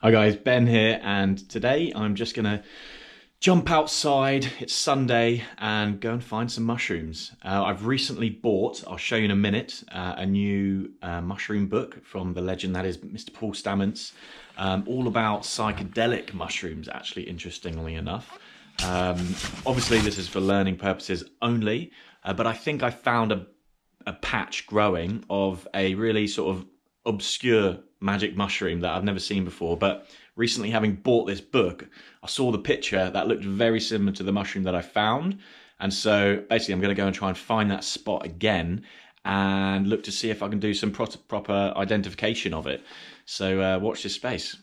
Hi guys, Ben here, and today I'm just gonna jump outside. It's Sunday and go and find some mushrooms. Uh, I've recently bought, I'll show you in a minute, uh, a new uh, mushroom book from the legend that is Mr. Paul Stamets, um, all about psychedelic mushrooms, actually, interestingly enough. Um, obviously, this is for learning purposes only, uh, but I think I found a, a patch growing of a really sort of obscure magic mushroom that I've never seen before. But recently, having bought this book, I saw the picture that looked very similar to the mushroom that I found. And so basically, I'm going to go and try and find that spot again and look to see if I can do some pro- proper identification of it. So uh, watch this space.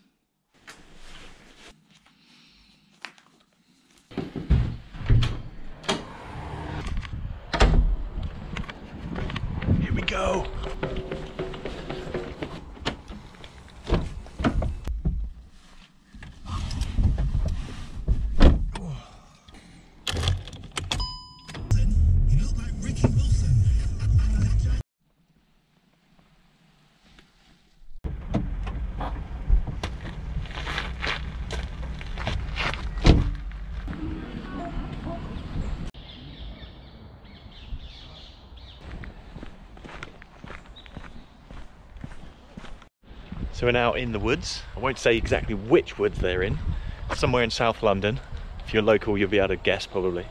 So we're now in the woods. I won't say exactly which woods they're in. Somewhere in South London. If you're local, you'll be able to guess probably.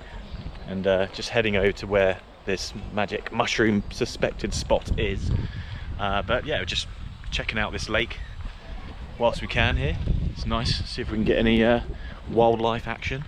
And uh, just heading over to where this magic mushroom suspected spot is. Uh, but yeah, we're just checking out this lake whilst we can here. It's nice. See if we can get any uh, wildlife action.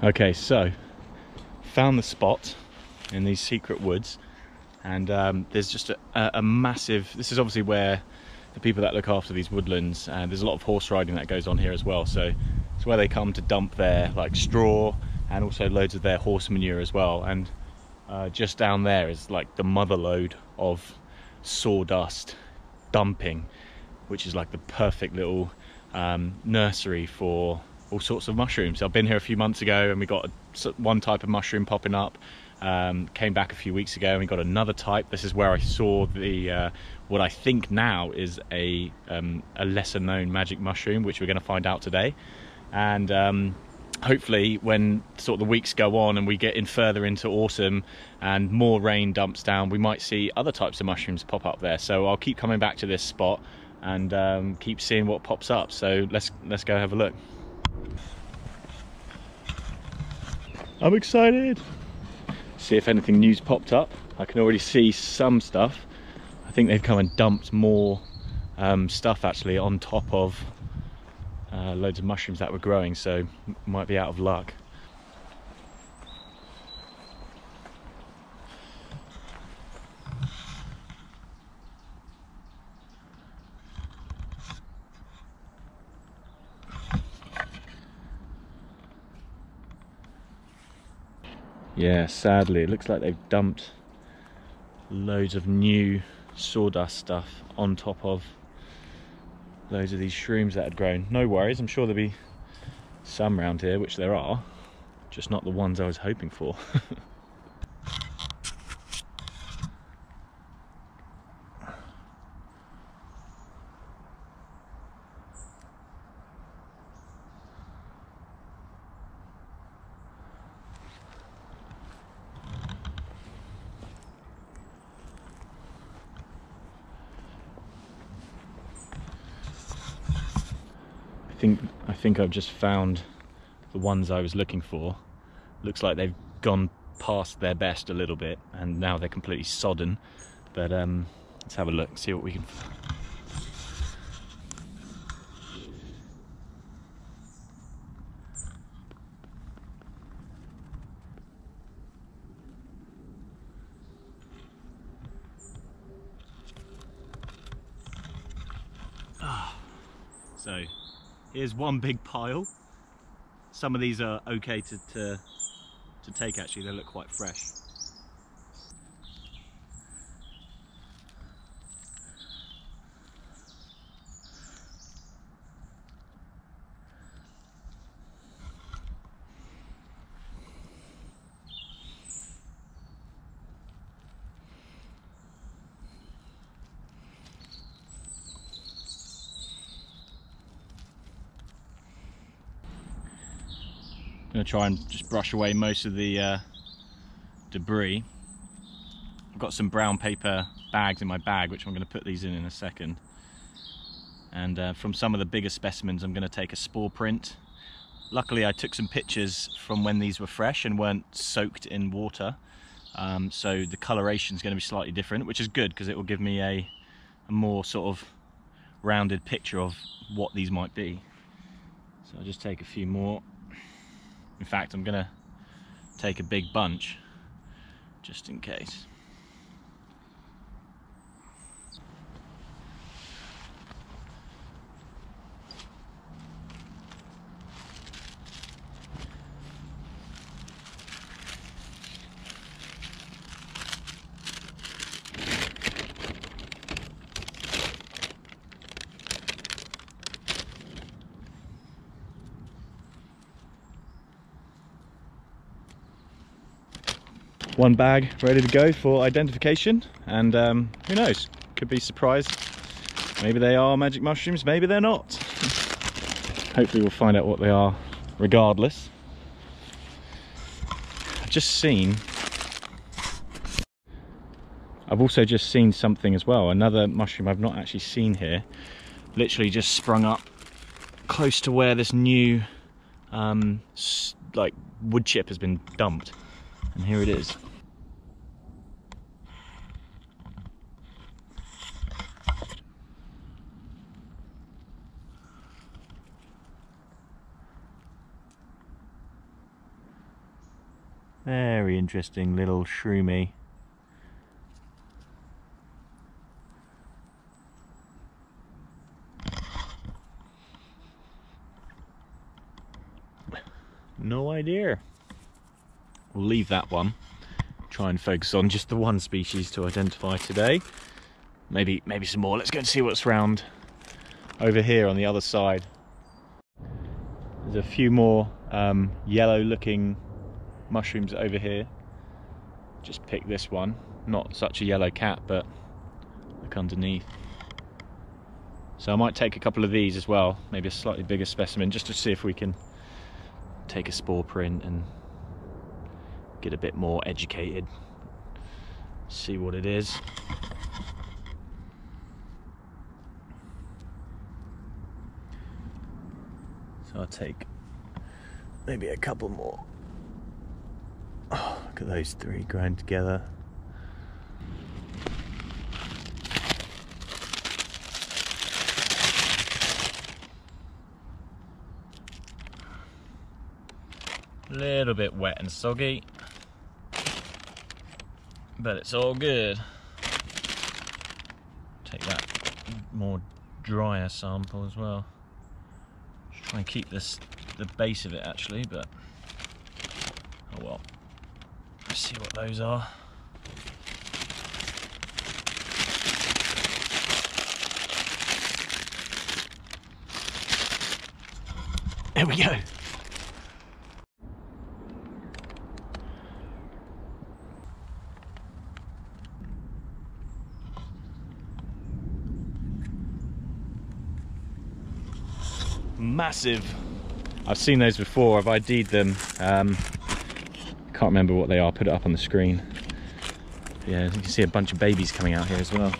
Okay, so found the spot in these secret woods, and um, there's just a, a, massive. This is obviously where the people that look after these woodlands, and there's a lot of horse riding that goes on here as well. So it's where they come to dump their like straw and also loads of their horse manure as well. And uh, just down there is like the mother load of sawdust dumping, which is like the perfect little um, nursery for all sorts of mushrooms. I've been here a few months ago and we got one type of mushroom popping up. Um, came back a few weeks ago and we got another type. This is where I saw the uh, what I think now is a um, a lesser known magic mushroom, which we're going to find out today. And um, hopefully, when sort of the weeks go on and we get in further into autumn and more rain dumps down, we might see other types of mushrooms pop up there. So I'll keep coming back to this spot and um, keep seeing what pops up. So let's let's go have a look. I'm excited. See if anything new's popped up. I can already see some stuff. I think they've come and dumped more um, stuff actually on top of uh, loads of mushrooms that were growing, so might be out of luck. Yeah, sadly, it looks like they've dumped loads of new sawdust stuff on top of loads of these shrooms that had grown. No worries, I'm sure there'll be some around here, which there are, just not the ones I was hoping for. I think I've just found the ones I was looking for. Looks like they've gone past their best a little bit, and now they're completely sodden. But um, let's have a look, see what we can. Ah, So here's one big pile. Some of these are okay to, to, to take actually, they look quite fresh. Try and just brush away most of the uh, debris. I've got some brown paper bags in my bag, which I'm going to put these in in a second. And uh, from some of the bigger specimens, I'm going to take a spore print. Luckily, I took some pictures from when these were fresh and weren't soaked in water. Um, so the coloration is going to be slightly different, which is good because it will give me a, a more sort of rounded picture of what these might be. So I'll just take a few more. In fact, I'm gonna take a big bunch just in case. One bag ready to go for identification. And um, who knows? Could be surprised. Maybe they are magic mushrooms maybe they're not. Hopefully we'll find out what they are regardless. I've just seen I've also just seen something as well. Another mushroom I've not actually seen here. Literally just sprung up close to where this new um, like wood chip has been dumped and here it is. Very interesting little shroomy. No idea. We'll leave that one. Try and focus on just the one species to identify today. Maybe maybe some more. Let's go and see what's round over here on the other side. There's a few more um, yellow looking mushrooms over here. Just pick this one. Not such a yellow cat, but look underneath. So I might take a couple of these as well, maybe a slightly bigger specimen, just to see if we can take a spore print and get a bit more educated, see what it is. So I'll take maybe a couple more. Oh, look at those three ground together. Little bit wet and soggy, but it's all good. Take that more drier sample as well. Just try and keep this the base of it actually, but oh well. Let's see what those are. There we go. Massive. I've seen those before, I've ID'd them. Um, can't remember what they are, put it up on the screen. Yeah, you can see a bunch of babies coming out here as well.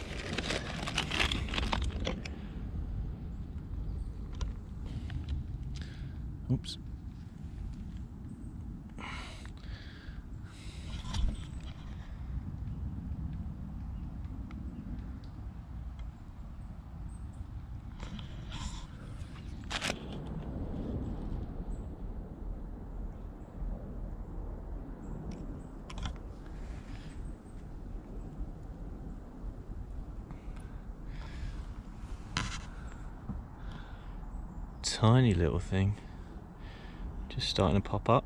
Tiny little thing just starting to pop up.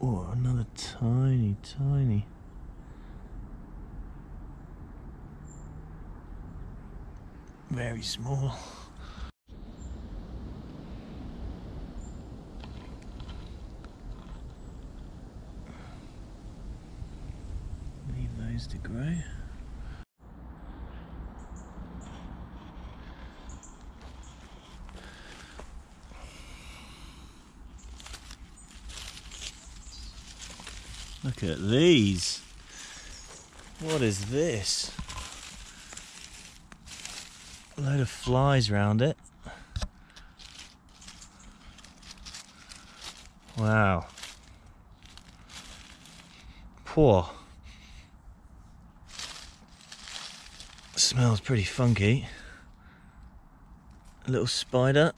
Oh, another tiny, tiny. Very small. Those to. Look at these. What is this? A load of flies round it. Wow. Poor. Smells pretty funky. A little spider.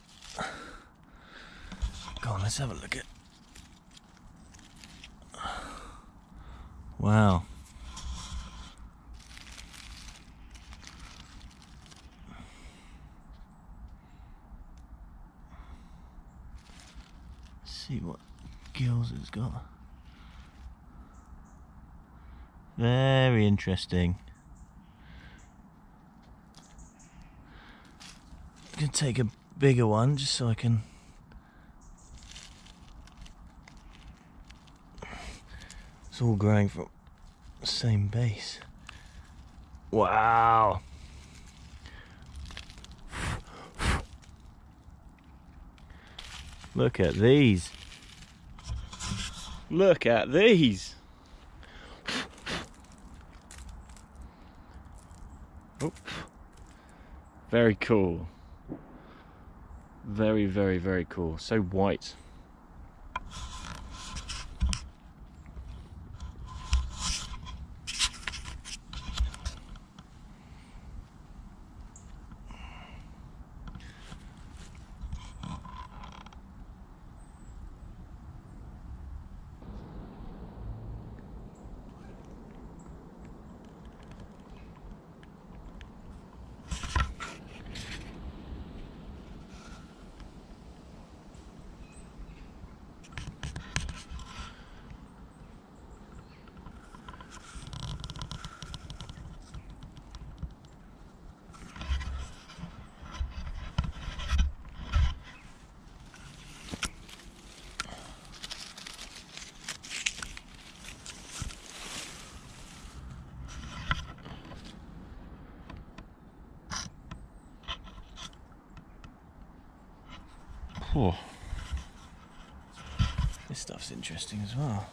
Go on, let's have a look at. Wow. see what gills it's got. Very interesting. I'm gonna take a bigger one just so I can. It's all growing from the same base. Wow. Look at these. Look at these. Oh. Very cool. Very, very, very cool. So white. This stuff's interesting as well.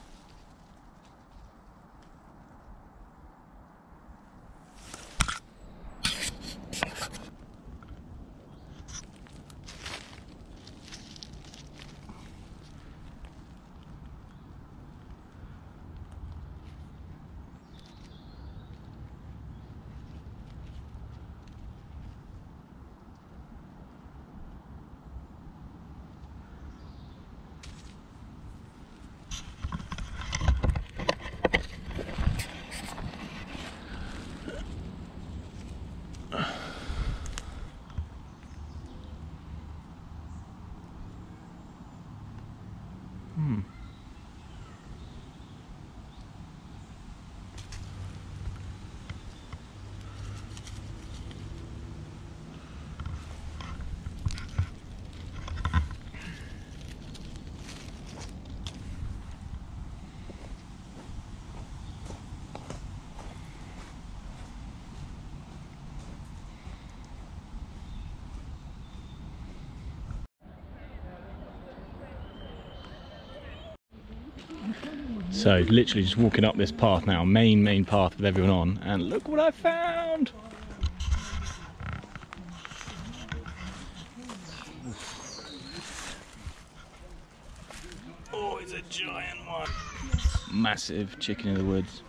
So literally just walking up this path now, main main path with everyone on, and look what I found! Oh, it's a giant one! Massive chicken in the woods.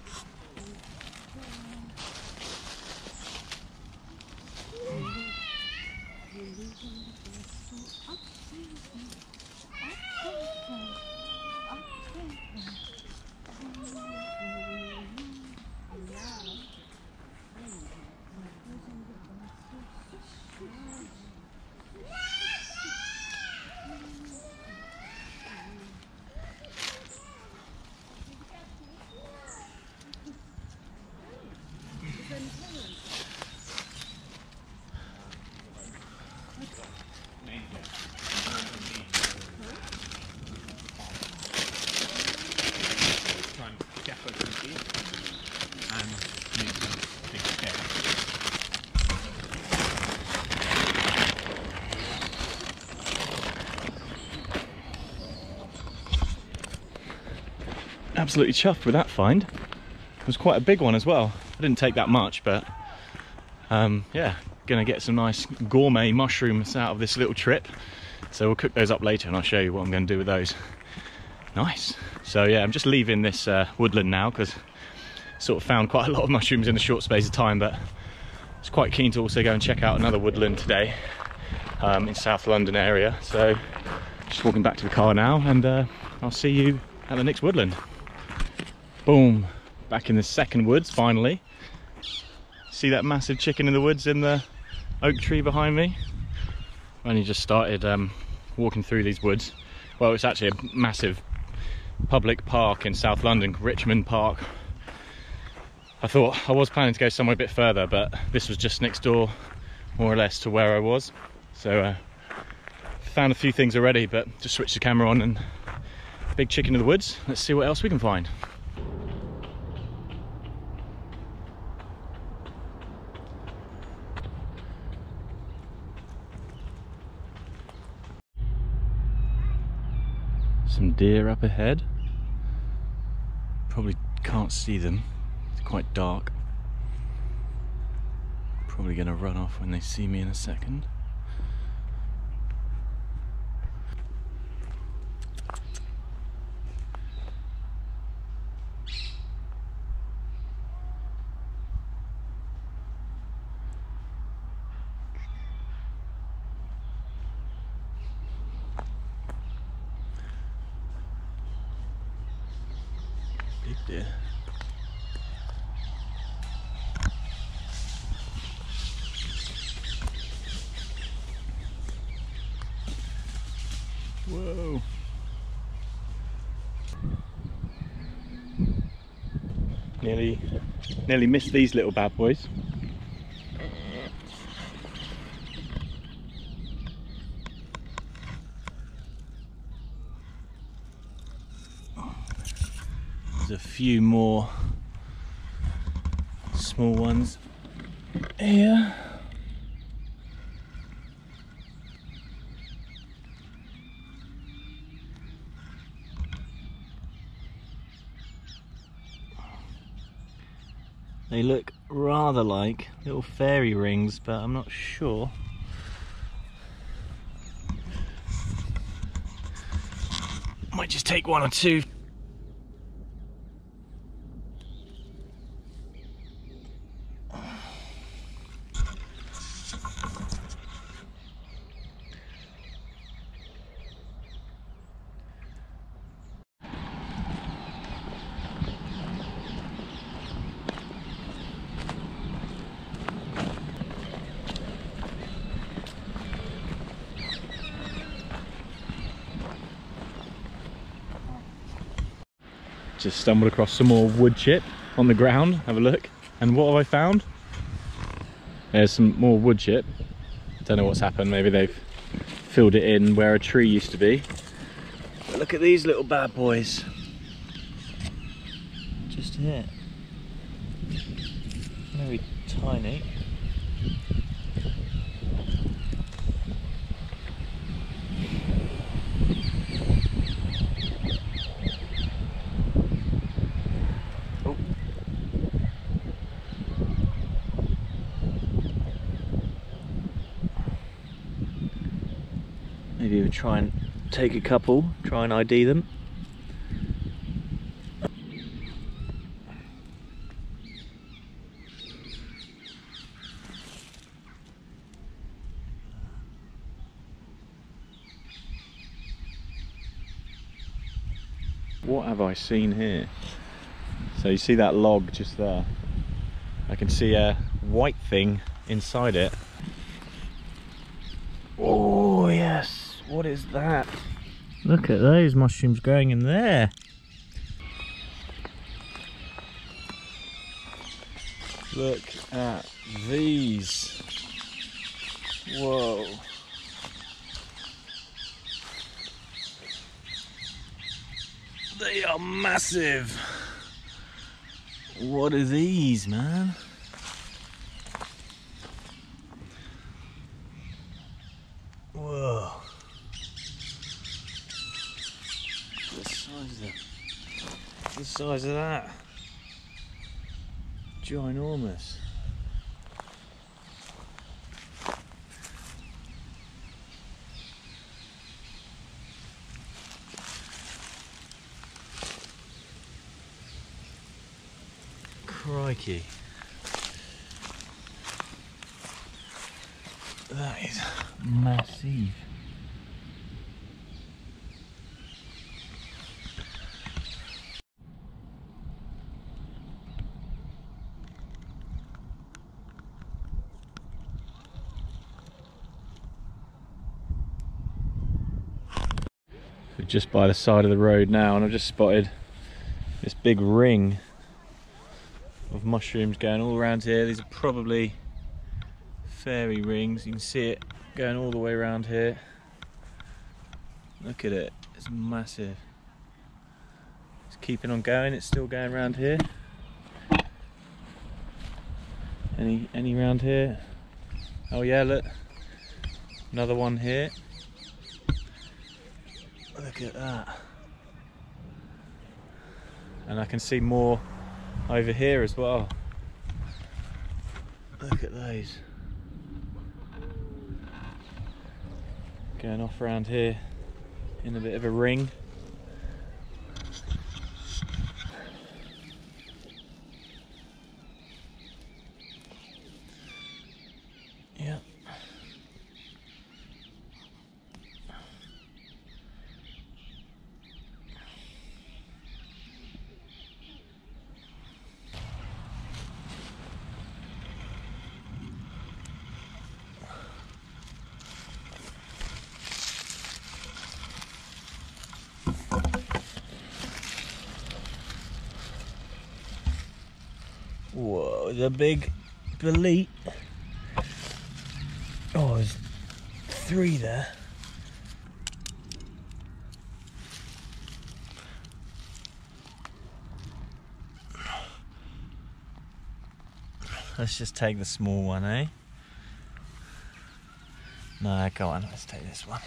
Absolutely chuffed with that find. It was quite a big one as well. I didn't take that much, but um, yeah, gonna get some nice gourmet mushrooms out of this little trip. So we'll cook those up later and I'll show you what I'm gonna do with those. Nice. So yeah, I'm just leaving this uh, woodland now because sort of found quite a lot of mushrooms in a short space of time, but I was quite keen to also go and check out another woodland today um, in South London area. So just walking back to the car now and uh, I'll see you at the next woodland. Boom, back in the second woods finally. See that massive chicken in the woods in the oak tree behind me? Only just started um, walking through these woods. Well, it's actually a massive public park in South London, Richmond Park. I thought I was planning to go somewhere a bit further, but this was just next door, more or less, to where I was. So, uh, found a few things already, but just switched the camera on and big chicken in the woods. Let's see what else we can find. Some deer up ahead. Probably can't see them. It's quite dark. Probably gonna run off when they see me in a second. Deer. Whoa. Nearly, nearly missed these little bad boys. There's a few more small ones here. They look rather like little fairy rings, but I'm not sure. Might just take one or two just stumbled across some more wood chip on the ground. Have a look. And what have I found? There's some more wood chip. Don't know what's happened. Maybe they've filled it in where a tree used to be. But look at these little bad boys. Just here very tiny Maybe we'll try and take a couple, try and ID them. What have I seen here? So you see that log just there? I can see a white thing inside it. Oh yes, what is that? Look at those mushrooms growing in there. Look at these. Whoa. They are massive. What are these, man? Whoa. The size of that. Ginormous. Crikey. That is massive. We're just by the side of the road now and I've just spotted this big ring of mushrooms going all around here. These are probably fairy rings. You can see it going all the way around here. Look at it, it's massive. It's keeping on going, it's still going around here. Any any round here? Oh yeah, look. Another one here. Look at that. And I can see more over here as well. Look at those. Going off around here in a bit of a ring. Yeah. Whoa, the big bolete. Oh, there's three there. Let's just take the small one, eh? No, go on, let's take this one.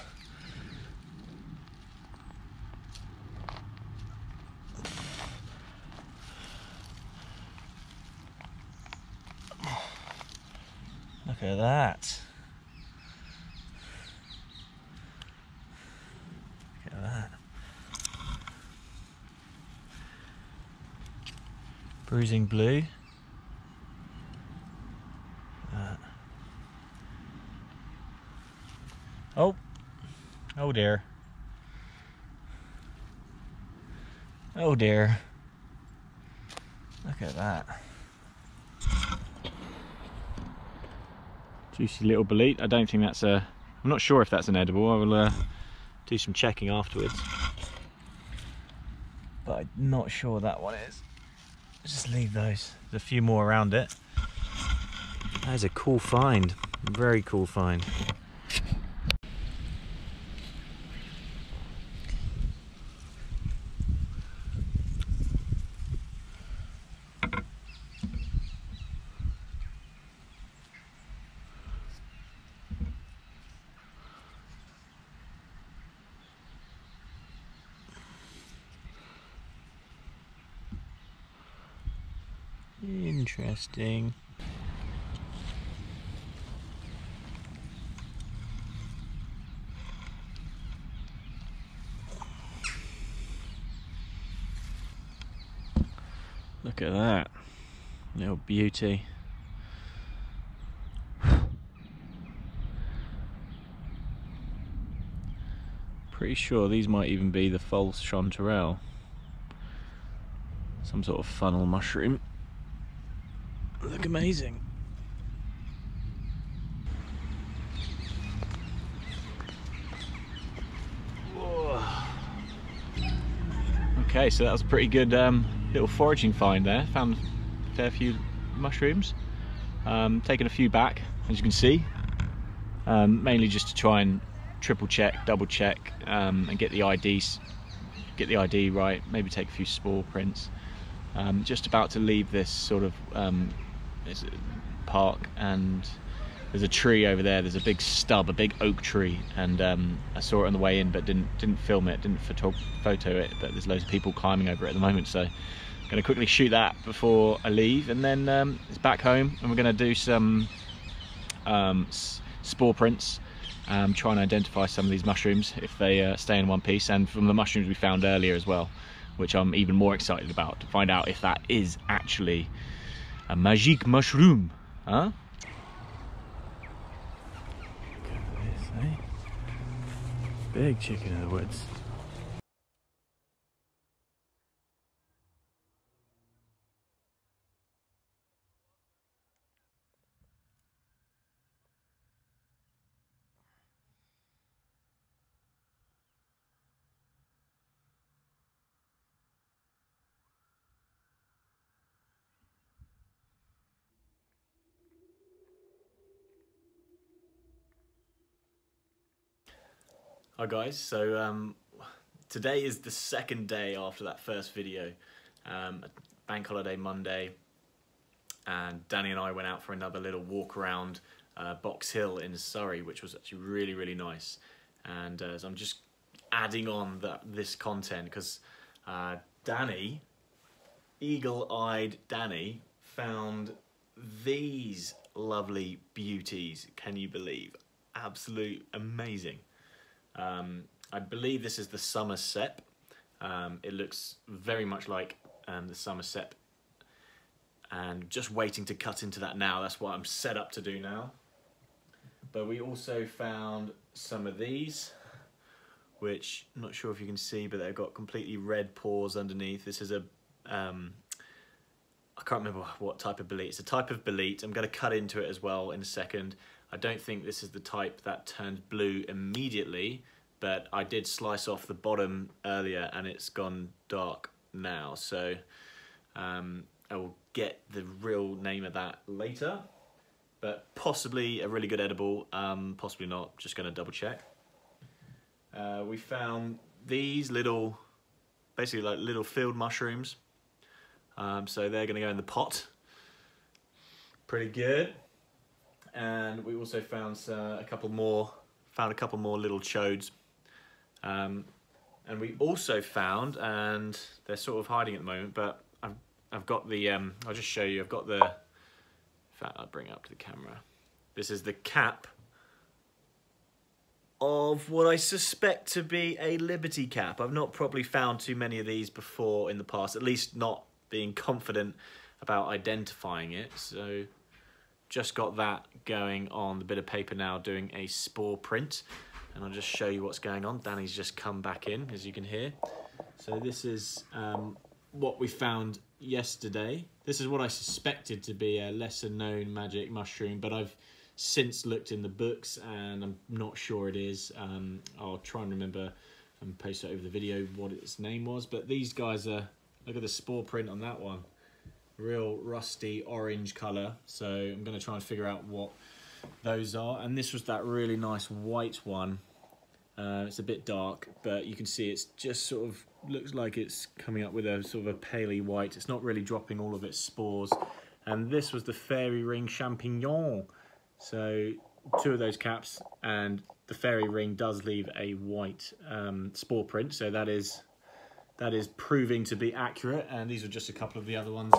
Look at that. Look at that. Bruising blue. That. Oh. Oh dear. Oh dear. Look at that. Juicy little bolete. I don't think that's a. I'm not sure if that's an edible. I will uh, do some checking afterwards. But I'm not sure that one is. Just leave those. There's a few more around it. That is a cool find. Very cool find. Interesting. Look at that. Little beauty. Pretty sure these might even be the false chanterelle. Some sort of funnel mushroom. Look amazing. Okay, so that was a pretty good um, little foraging find there. Found a fair few mushrooms. Um, taken a few back, as you can see. Um, mainly just to try and triple check, double check, um, and get the IDs, get the ID right. Maybe take a few spore prints. Um, just about to leave this sort of um, park and there's a tree over there. There's a big stub, a big oak tree, and um, I saw it on the way in, but didn't didn't film it, didn't photo photo it. But there's loads of people climbing over it at the moment, so I'm going to quickly shoot that before I leave, and then um, it's back home, and we're going to do some um, spore prints. Um, try and identify some of these mushrooms if they uh, stay in one piece, and from the mushrooms we found earlier as well, which I'm even more excited about to find out if that is actually a magic mushroom, huh? This, eh? Big chicken in the woods. Hi guys, so um, today is the second day after that first video, um, bank holiday Monday, and Danny and I went out for another little walk around uh, Box Hill in Surrey, which was actually really really nice. And uh, so I'm just adding on this content because uh, Danny, eagle-eyed Danny, found these lovely beauties. Can you believe? Absolute amazing. Um, I believe this is the summer cep. Um, it looks very much like um, the summer cep. And just waiting to cut into that now. That's what I'm set up to do now. But we also found some of these, which I'm not sure if you can see, but they've got completely red pores underneath. This is a, um, I can't remember what type of bolete. It's a type of bolete. I'm going to cut into it as well in a second. I don't think this is the type that turns blue immediately, but I did slice off the bottom earlier and it's gone dark now. So um, I will get the real name of that later, but possibly a really good edible, um, possibly not, just gonna double check. Uh, we found these little, basically like little field mushrooms. Um, so they're gonna go in the pot. Pretty good and we also found uh, a couple more found a couple more little chodes. Um, and we also found and they're sort of hiding at the moment but I've, I've got the um, I'll just show you I've got the in fact I'll bring it up to the camera. This is the cap of what I suspect to be a Liberty cap. I've not probably found too many of these before in the past at least not being confident about identifying it so just got that going on the bit of paper now doing a spore print and I'll just show you what's going on. Danny's just come back in as you can hear. So this is um, what we found yesterday. This is what I suspected to be a lesser known magic mushroom but I've since looked in the books and I'm not sure it is. Um, I'll try and remember and post it over the video what its name was but these guys are, look at the spore print on that one real rusty orange color so I'm going to try and figure out what those are. And this was that really nice white one. Uh, it's a bit dark but you can see it's just sort of looks like it's coming up with a sort of a paley white. It's not really dropping all of its spores. And this was the fairy ring champignon. So two of those caps and the fairy ring does leave a white um, spore print. So that is that is proving to be accurate. And these are just a couple of the other ones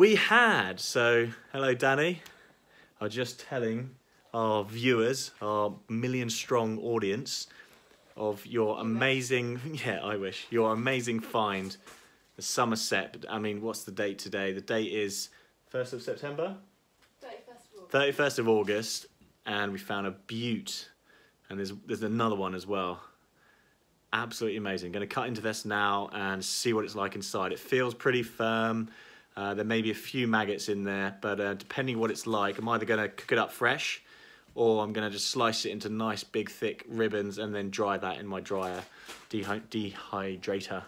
we had. So, hello, Danny. I was just telling our viewers, our million strong audience, of your amazing, yeah, I wish, your amazing find, the summer cep. I mean, what's the date today? The date is 1st of September? 31st of August, and we found a butte, and there's, there's another one as well. Absolutely amazing. Going to cut into this now and see what it's like inside. It feels pretty firm. Uh, there may be a few maggots in there, but uh, depending what it's like, I'm either going to cook it up fresh or I'm going to just slice it into nice big thick ribbons and then dry that in my dryer dehy dehydrator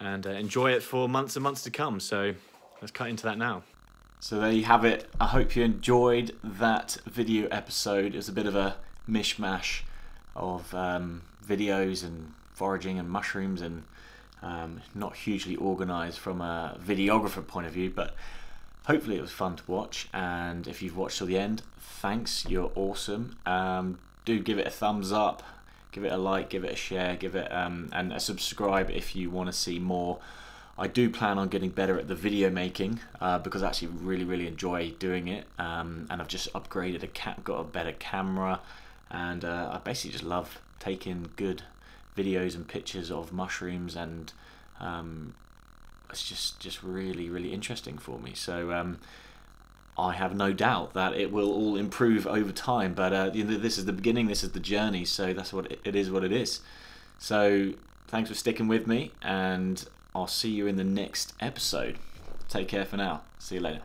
and uh, enjoy it for months and months to come. So let's cut into that now. So there you have it. I hope you enjoyed that video episode. It was a bit of a mishmash of um, videos and foraging and mushrooms and um, not hugely organised from a videographer point of view, but hopefully it was fun to watch. And if you've watched till the end, thanks. You're awesome. Um, do give it a thumbs up, give it a like, give it a share, give it um, and a subscribe if you want to see more. I do plan on getting better at the video making uh, because I actually really really enjoy doing it um, and I've just upgraded a cat got a better camera and uh, I basically just love taking good videos and pictures of mushrooms and um, it's just just really really interesting for me. So um, I have no doubt that it will all improve over time but uh, you know, this is the beginning this is the journey so that's what it, it is what it is. So thanks for sticking with me and I'll see you in the next episode. Take care for now. See you later